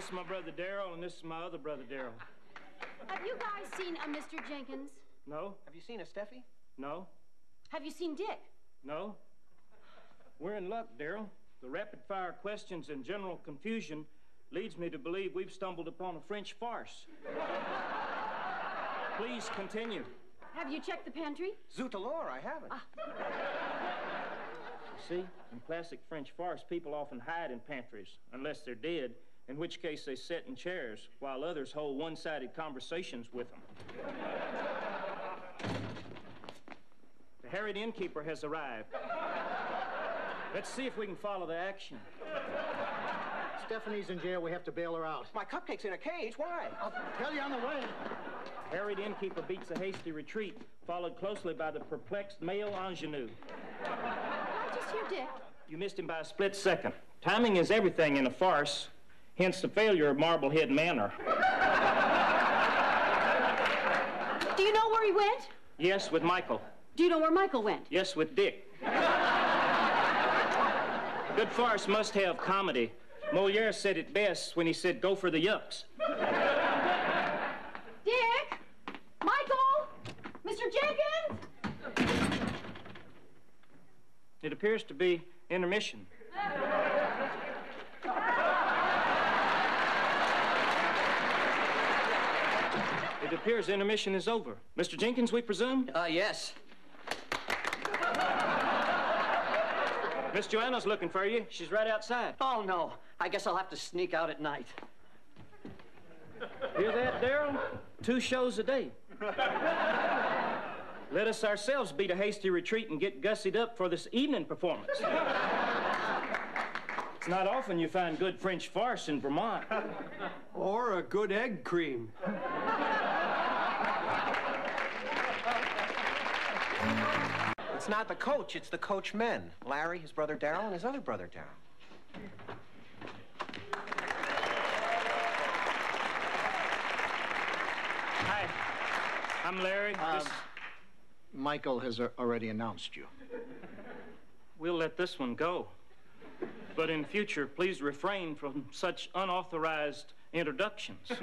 This is my brother Darryl, and this is my other brother Darryl. Have you guys seen uh, a Mr. Jenkins? No? Have you seen a Steffi? No? Have you seen Dick? No? We're in luck, Darryl. The rapid fire questions and general confusion leads me to believe we've stumbled upon a French farce. Please continue. Have you checked the pantry? Zut alors, I haven't. Ah. You see, in classic French farce, people often hide in pantries, unless they're dead, in which case they sit in chairs while others hold one sided conversations with them. the harried innkeeper has arrived. Let's see if we can follow the action. Stephanie's in jail. We have to bail her out. My cupcake's in a cage. Why? I'll tell you on the way. Harried innkeeper beats a hasty retreat, followed closely by the perplexed male ingenue. I just hear Dick? You missed him by a split second. Timing is everything in a farce, hence the failure of Marblehead Manor. Do you know where he went? Yes, with Michael. Do you know where Michael went? Yes, with Dick. Good farce must have comedy. Moliere said it best when he said, go for the yucks. Dick! Michael! Mr. Jenkins! It appears to be intermission. It appears intermission is over. Mr. Jenkins, we presume? Uh, yes. Miss Joanna's looking for you. She's right outside. Oh, no. I guess I'll have to sneak out at night. Hear that, Darryl? Two shows a day. Let us ourselves beat a hasty retreat and get gussied up for this evening performance. It's not often you find good French farce in Vermont. Or a good egg cream. It's not the coach, it's the coachmen. Larry, his brother Darryl, and his other brother Darryl. Hi, I'm Larry. Um, this- Michael has already announced you. We'll let this one go. But in future, please refrain from such unauthorized introductions.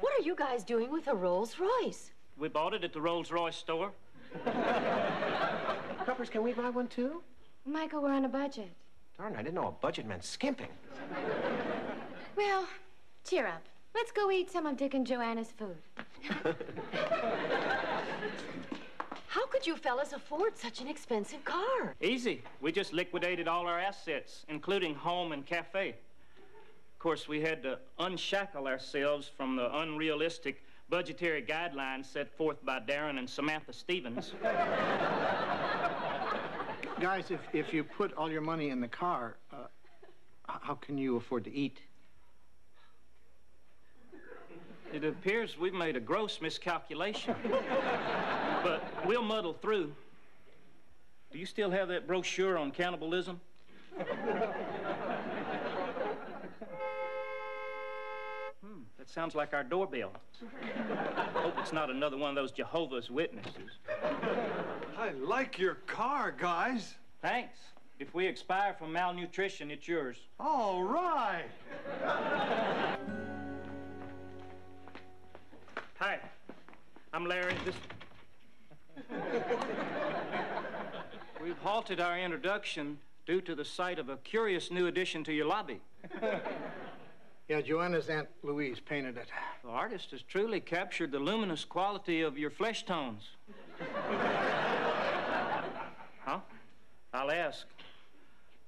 What are you guys doing with a Rolls Royce? We bought it at the Rolls Royce store. Cuppers, can we buy one too? Michael, we're on a budget. Darn, I didn't know a budget meant skimping. Well, cheer up. Let's go eat some of Dick and Joanna's food. How could you fellas afford such an expensive car? Easy. We just liquidated all our assets, including home and cafe. Of course, we had to unshackle ourselves from the unrealistic budgetary guidelines set forth by Darren and Samantha Stevens. Guys, if, if you put all your money in the car, uh, how can you afford to eat? It appears we've made a gross miscalculation. but we'll muddle through. Do you still have that brochure on cannibalism? That sounds like our doorbell. Hope it's not another one of those Jehovah's Witnesses. I like your car, guys. Thanks. If we expire from malnutrition, it's yours. All right. Hi, I'm Larry. This. We've halted our introduction due to the sight of a curious new addition to your lobby. Yeah, Joanna's Aunt Louise painted it. The artist has truly captured the luminous quality of your flesh tones. huh? I'll ask.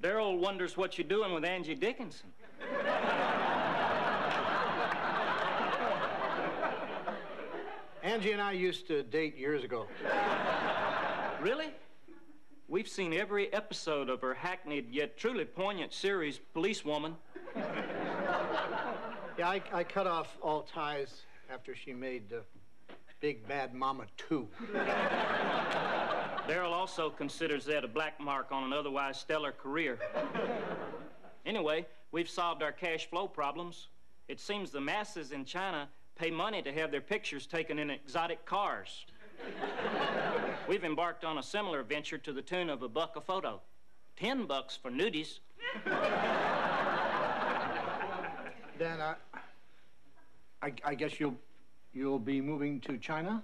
Darryl wonders what you're doing with Angie Dickinson. Angie and I used to date years ago. Really? We've seen every episode of her hackneyed yet truly poignant series, Policewoman. Yeah, I, I cut off all ties after she made uh, Big Bad Mama 2. Darryl also considers that a black mark on an otherwise stellar career. Anyway, we've solved our cash flow problems. It seems the masses in China pay money to have their pictures taken in exotic cars. We've embarked on a similar venture to the tune of a buck a photo. Ten bucks for nudies. Then I, I, I guess you'll, you'll be moving to China?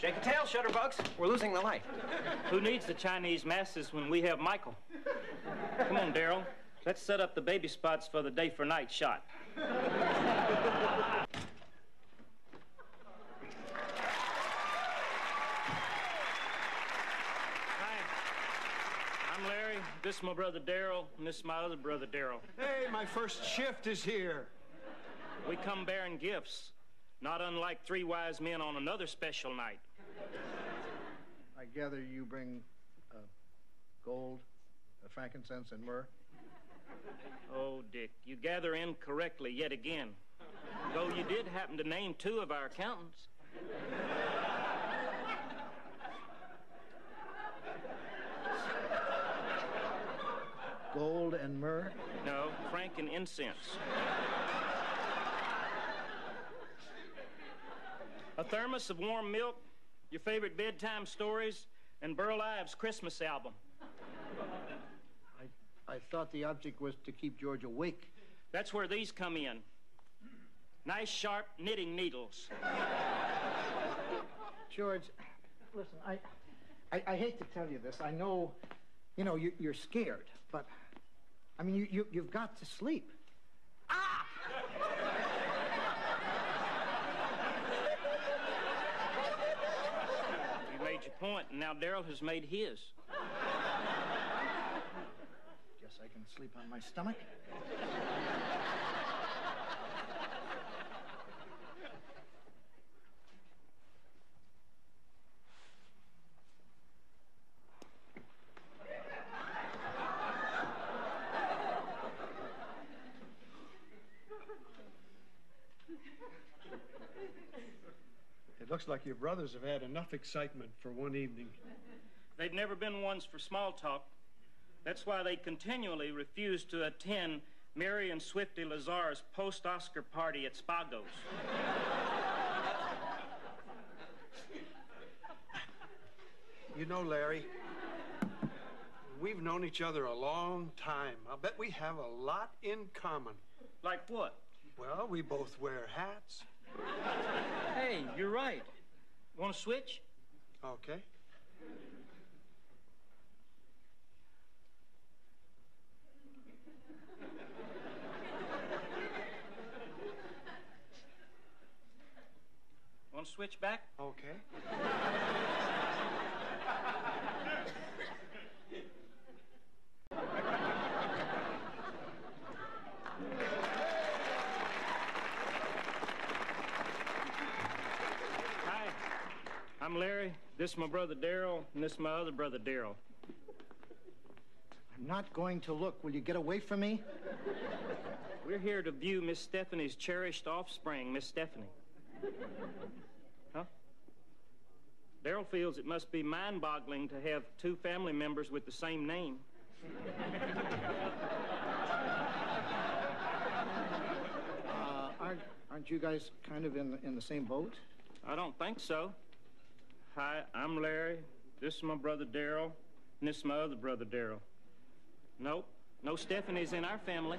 Shake a tail, Shutterbugs. We're losing the light. Who needs the Chinese masses when we have Michael? Come on, Darryl. Let's set up the baby spots for the day for night shot. Hi. I'm Larry. This is my brother Darryl, and this is my other brother Darryl. Hey, my first shift is here. We come bearing gifts, not unlike three wise men on another special night. I gather you bring uh, gold, uh, frankincense, and myrrh? Oh, Dick, you gather incorrectly yet again. Though you did happen to name two of our accountants. Gold and myrrh? No, frank and incense. A thermos of warm milk, your favorite bedtime stories, and Burl Ives' Christmas album. I, I thought the object was to keep George awake. That's where these come in. Nice, sharp knitting needles. George, listen, I, I, I hate to tell you this. I know, you know, you, you're scared, but, I mean, you, you, you've got to sleep. Ah! You made your point, and now Darryl has made his. Guess I can sleep on my stomach. Looks like your brothers have had enough excitement for one evening. They've never been ones for small talk. That's why they continually refuse to attend Mary and Swifty Lazar's post Oscar party at Spago's. You know, Larry, we've known each other a long time. I'll bet we have a lot in common. Like what? Well, we both wear hats. Hey, you're right. Want to switch? Okay. Want to switch back? Okay. Hi. I'm Larry. This is my brother Darryl, and this is my other brother Darryl. I'm not going to look. Will you get away from me? We're here to view Miss Stephanie's cherished offspring, Miss Stephanie. Huh? Darryl feels it must be mind boggling to have two family members with the same name. Uh, aren't, aren't you guys kind of in the, in the same boat? I don't think so. Hi, I'm Larry. This is my brother Darryl, and this is my other brother Darryl. Nope, no Stephanie's in our family.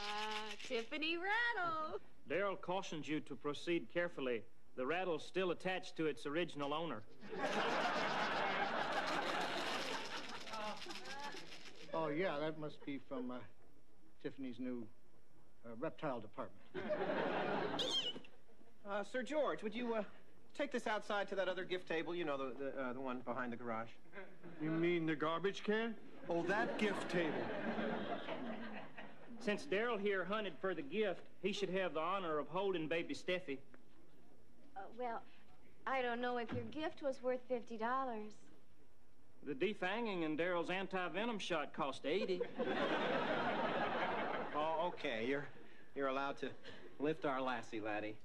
Ah, Tiffany Rattle. Darryl cautions you to proceed carefully. The rattle's still attached to its original owner. Oh, yeah, that must be from uh, Tiffany's new uh, reptile department. Uh, Sir George, would you uh, take this outside to that other gift table? You know, the, the, uh, the one behind the garage. You mean the garbage can? Oh, that gift table. Since Darryl here hunted for the gift, he should have the honor of holding baby Steffi. Uh, well, I don't know if your gift was worth $50. The defanging and Darryl's anti-venom shot cost 80. Oh, okay. You're, you're allowed to lift our lassie, laddie.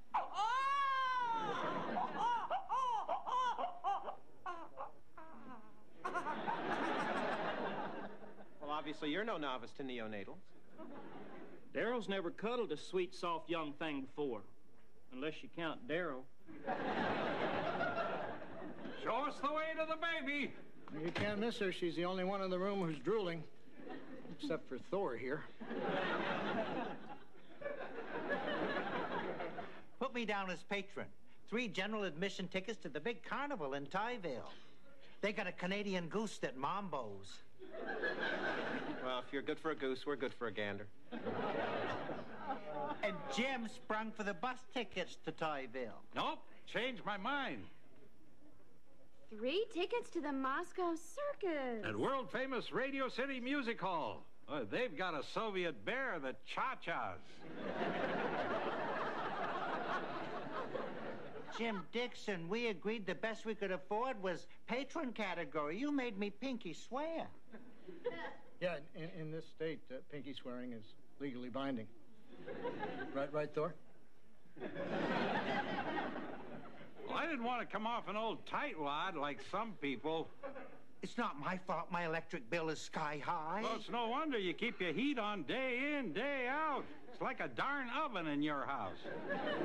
Well, obviously, you're no novice to neonatals. Darryl's never cuddled a sweet, soft young thing before. Unless you count Darryl. Show us the way to the baby. You can't miss her. She's the only one in the room who's drooling, except for Thor here. Put me down as patron. Three general admission tickets to the big carnival in Tyville. They got a Canadian goose that Mambo's. Well, if you're good for a goose, we're good for a gander. And Jim sprung for the bus tickets to Tyville. Nope, changed my mind. Three tickets to the Moscow Circus. At world famous Radio City Music Hall. Uh, they've got a Soviet bear, the Cha Jim Dixon, we agreed the best we could afford was patron category. You made me pinky swear. Yeah, in, in this state, uh, pinky swearing is legally binding. Right, right, Thor? Well, I didn't want to come off an old tightwad like some people. It's not my fault my electric bill is sky high. Well, it's no wonder you keep your heat on day in, day out. It's like a darn oven in your house.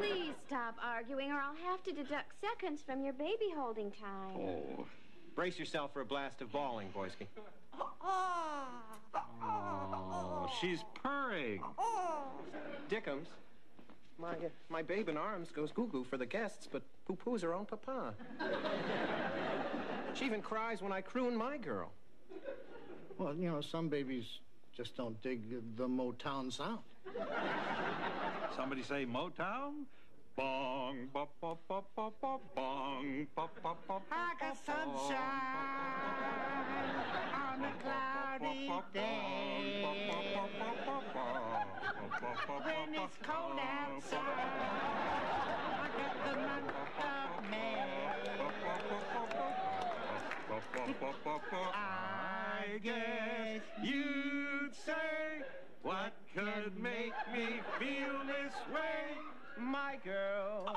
Please stop arguing, or I'll have to deduct seconds from your baby holding time. Oh. Brace yourself for a blast of bawling, Boyski. Oh, she's purring. Dickums, my, uh, my babe in arms goes goo-goo for the guests, but poo-poos her own papa. she even cries when I croon my girl. Well, you know, some babies just don't dig the Motown sound. Somebody say Motown? Bong, bop, bop, bop, bop, bong, bop, bop, bop, I got sunshine on a cloudy day. When it's cold outside, I got the month of May. I guess you'd say what could make me feel this way, My girl.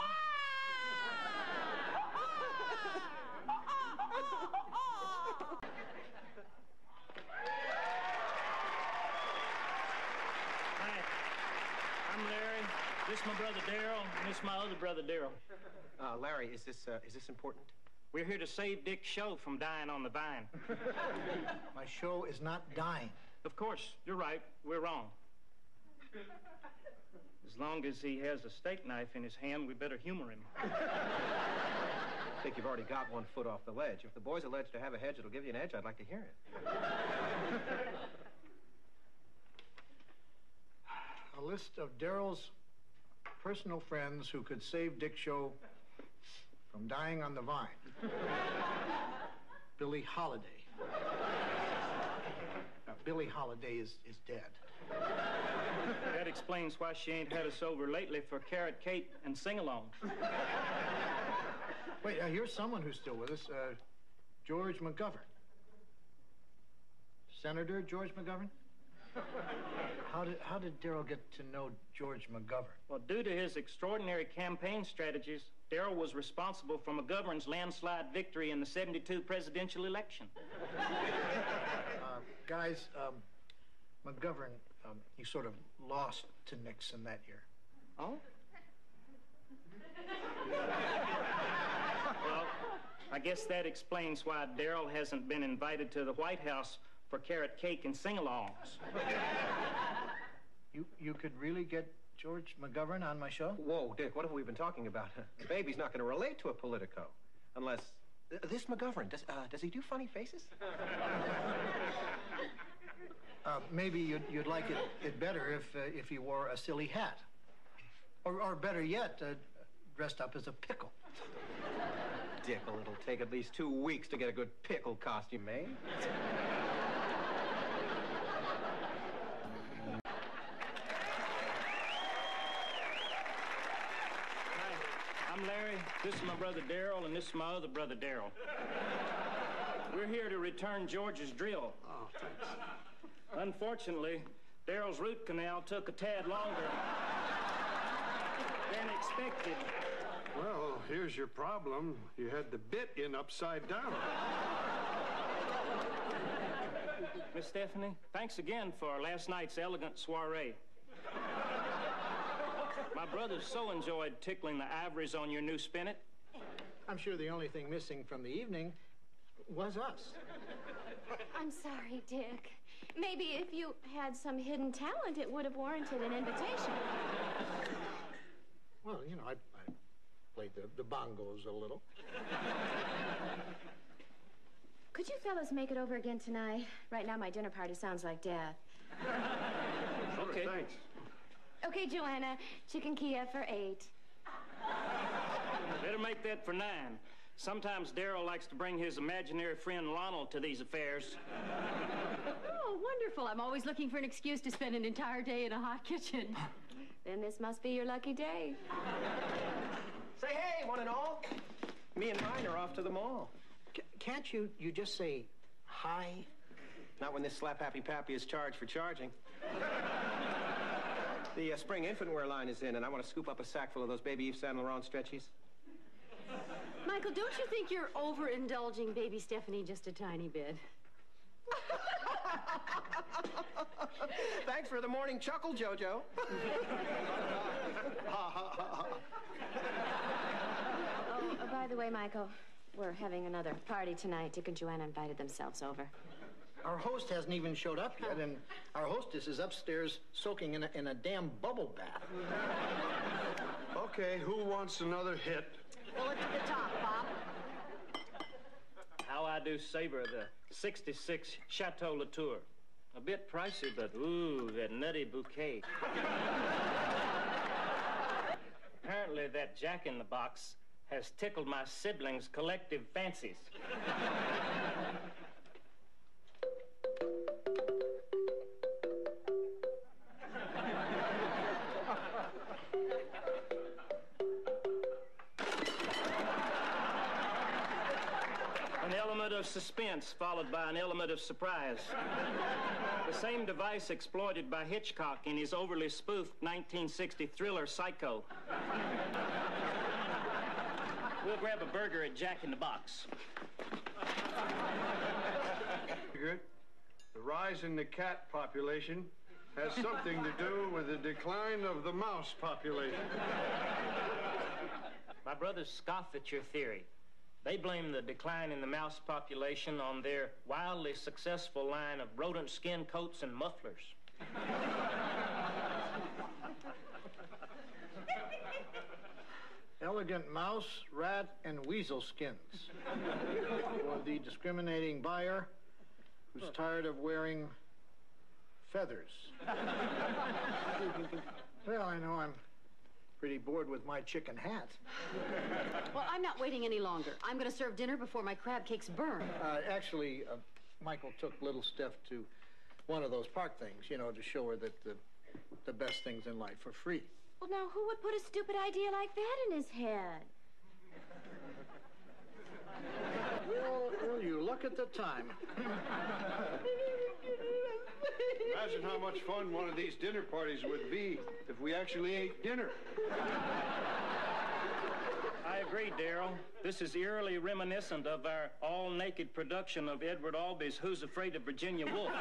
Hi, I'm Larry. This is my brother Darryl, and this is my other brother Darryl. Uh, Larry, is this, uh, is this important? We're here to save Dick's show from dying on the vine. My show is not dying. Of course, you're right. We're wrong. As long as he has a steak knife in his hand, we better humor him. I think you've already got one foot off the ledge. If the boy's alleged to have a hedge that'll give you an edge, I'd like to hear it. A list of Darryl's personal friends who could save Dick Show from dying on the vine. Billie Holiday. Billie Holiday is, is dead. That explains why she ain't had us over lately for Carrot Cake and sing-alongs. Wait, uh, here's someone who's still with us. Uh, George McGovern. Senator George McGovern? How did, how did Darryl get to know George McGovern? Well, due to his extraordinary campaign strategies, Darryl was responsible for McGovern's landslide victory in the 72 presidential election. Guys, um, McGovern, um, he sort of lost to Nixon that year. Oh? well, I guess that explains why Darryl hasn't been invited to the White House for carrot cake and sing-alongs. You, you could really get George McGovern on my show? Whoa, Dick, what have we been talking about? The baby's not going to relate to a Politico. Unless. Uh, this McGovern, does, uh, does he do funny faces? Uh, maybe you'd, you'd like it, it better if, uh, if he wore a silly hat. Or, or better yet, uh, dressed up as a pickle. Dickle, it'll take at least two weeks to get a good pickle costume made. Hi, I'm Larry. This is my brother Darryl, and this is my other brother Darryl. We're here to return George's drill. Oh, thanks. Unfortunately, Daryl's root canal took a tad longer than expected. Well, here's your problem. You had the bit in upside down. Miss Stephanie, thanks again for last night's elegant soiree. My brother so enjoyed tickling the ivories on your new spinet. I'm sure the only thing missing from the evening was us. I'm sorry, Dick. Maybe if you had some hidden talent, it would have warranted an invitation. Well, you know, I, I played the, the bongos a little. Could you fellas make it over again tonight? Right now, my dinner party sounds like death. Okay. Thanks. Okay, Joanna, chicken Kiev for eight. Better make that for nine. Sometimes Darryl likes to bring his imaginary friend Ronald to these affairs. Oh, wonderful. I'm always looking for an excuse to spend an entire day in a hot kitchen. Then this must be your lucky day. Say hey, one and all. Me and mine are off to the mall. C- can't you, you just say hi? Not when this slap happy pappy is charged for charging. the uh, spring infant wear line is in, and I want to scoop up a sack full of those baby Yves Saint Laurent stretchies. Michael, don't you think you're overindulging baby Stephanie just a tiny bit? Thanks for the morning chuckle, Jojo. Oh, by the way, Michael, we're having another party tonight. Dick and Joanna invited themselves over. Our host hasn't even showed up yet, and our hostess is upstairs soaking in a, in a damn bubble bath. Okay, who wants another hit? Pull it to the top, Pop. How I do savor the 66 Chateau Latour. A bit pricey, but ooh, that nutty bouquet. Apparently, that jack in the box has tickled my siblings' collective fancies. Of suspense followed by an element of surprise. The same device exploited by Hitchcock in his overly spoofed 1960 thriller Psycho. We'll grab a burger at Jack in the Box. Good. The rise in the cat population has something to do with the decline of the mouse population. My brothers scoff at your theory. They blame the decline in the mouse population on their wildly successful line of rodent skin coats and mufflers. Elegant mouse, rat, and weasel skins. For the discriminating buyer who's tired of wearing feathers. well, I know I'm pretty bored with my chicken hat. Well, I'm not waiting any longer. I'm going to serve dinner before my crab cakes burn. Uh, actually, uh, Michael took little Steph to one of those park things, you know, to show her that the, the best things in life are free. Well, now, who would put a stupid idea like that in his head? Well, well, you look at the time. Imagine how much fun one of these dinner parties would be if we actually ate dinner. I agree, Darryl. This is eerily reminiscent of our all naked production of Edward Albee's Who's Afraid of Virginia Woolf.